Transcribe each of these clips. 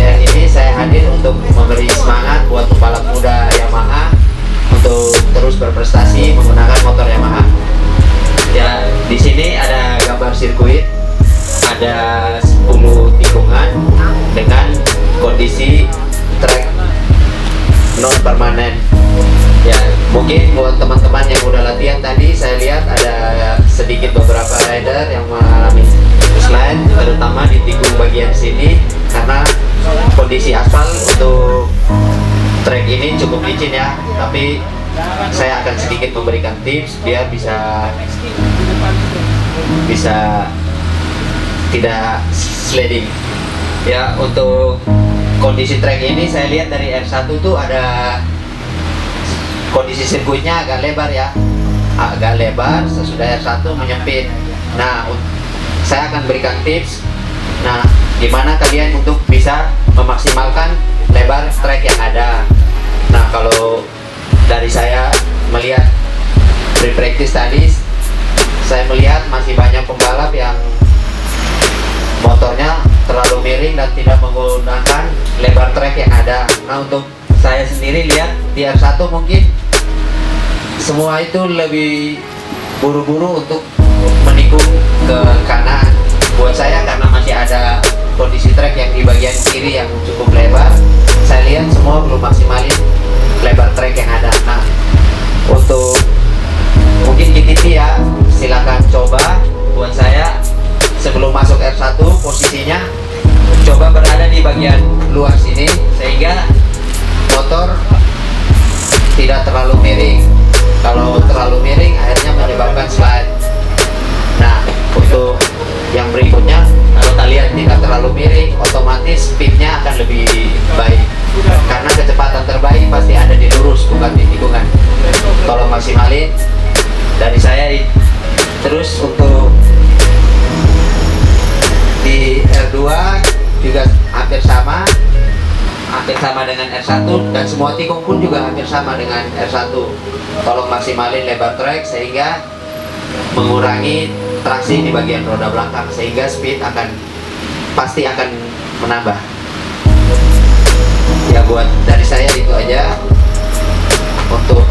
ini saya hadir untuk memberi semangat buat pembalap muda Yamaha untuk terus berprestasi menggunakan motor Yamaha. Ya, di sini ada gambar sirkuit, ada 10 tikungan dengan kondisi trek non permanen. Ya, mungkin buat teman-teman yang udah latihan tadi saya ya. Tapi saya akan sedikit memberikan tips biar bisa bisa tidak sliding. Ya untuk kondisi trek ini saya lihat dari R1 tuh ada kondisi sirkuitnya agak lebar ya. Agak lebar sesudah R1 menyempit. Nah saya akan berikan tips. Nah gimana kalian untuk bisa memaksimalkan lebar trek yang ada nah kalau dari saya melihat free practice tadi saya melihat masih banyak pembalap yang motornya terlalu miring dan tidak menggunakan lebar trek yang ada. Nah untuk saya sendiri lihat di R1 mungkin semua itu lebih buru-buru untuk menikung ke kanan. Buat saya karena masih ada kondisi trek yang di bagian kiri yang cukup lebar. Saya lihat semua belum maksimalin lebar trek yang ada. Nah untuk mungkin GTT ya silahkan coba buat saya sebelum masuk R1 posisinya. Coba berada di bagian luar sini sehingga motor tidak terlalu miring. Kalau terlalu miring akhirnya menyebabkan maksimalin dari saya terus untuk di R2 juga hampir sama hampir sama dengan R1 dan semua tikung pun juga hampir sama dengan R1 tolong maksimalin lebar trek sehingga mengurangi traksi di bagian roda belakang sehingga speed akan pasti akan menambah. Ya buat dari saya itu aja. Untuk,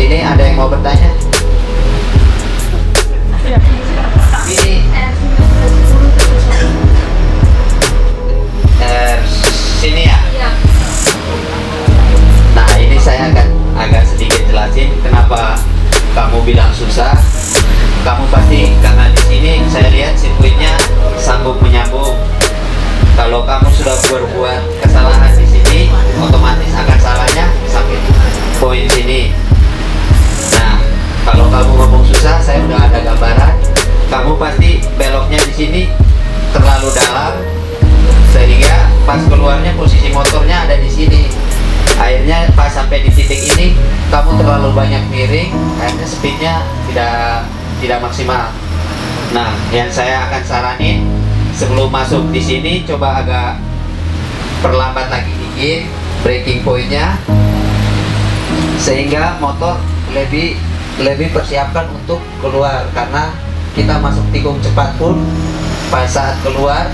ini ada yang mau bertanya? Ini R sini ya? Nah ini saya akan agak sedikit jelasin kenapa kamu bilang susah. Kamu pasti karena di sini saya lihat sirkuitnya sanggup menyambung. Kalau kamu sudah berbuat kesalahan di sini otomatis akan salahnya sampai poin sini kalau kamu ngomong susah saya udah ada gambaran. Kamu pasti beloknya di sini terlalu dalam sehingga pas keluarnya posisi motornya ada di sini. Akhirnya pas sampai di titik ini kamu terlalu banyak miring akhirnya speednya tidak tidak maksimal. Nah yang saya akan saranin sebelum masuk di sini coba agak perlambat lagi dikit braking pointnya sehingga motor lebih lebih persiapkan untuk keluar karena kita masuk tikung cepat pun pada saat keluar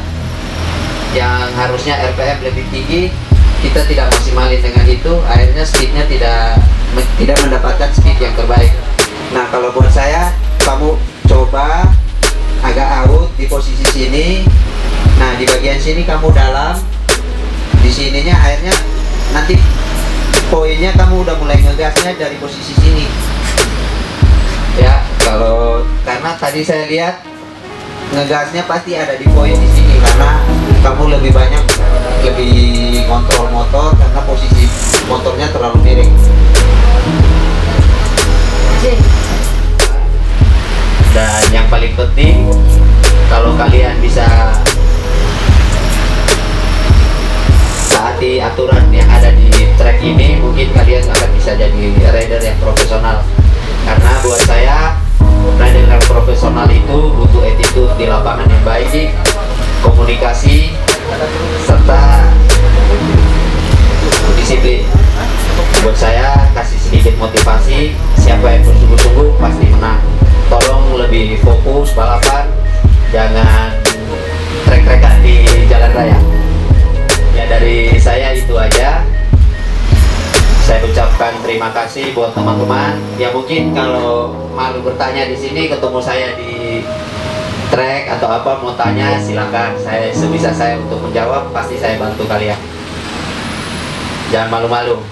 yang harusnya RPM lebih tinggi kita tidak maksimalin dengan itu. Akhirnya speednya tidak tidak mendapatkan speed yang terbaik. Nah kalau buat saya kamu coba agak out di posisi sini. Nah di bagian sini kamu dalam. Di sininya akhirnya nanti poinnya kamu udah mulai ngegasnya dari posisi sini tadi saya lihat ngegasnya pasti ada di poin di sini karena kamu lebih banyak lebih kontrol motor karena posisi motornya terlalu miring. Dan yang paling penting kalau kalian bisa taati aturan yang ada di track ini mungkin kalian akan bisa jadi rider yang profesional. Karena buat saya rider yang profesional itu butuh attitude di lapangan yang baik komunikasi serta disiplin. Buat saya kasih sedikit motivasi siapa yang bersungguh-sungguh terima kasih buat teman-teman. Ya mungkin kalau malu bertanya di sini ketemu saya di track atau apa mau tanya silakan. Saya sebisa saya untuk menjawab pasti saya bantu kalian. Jangan malu-malu.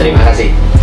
Terima kasih.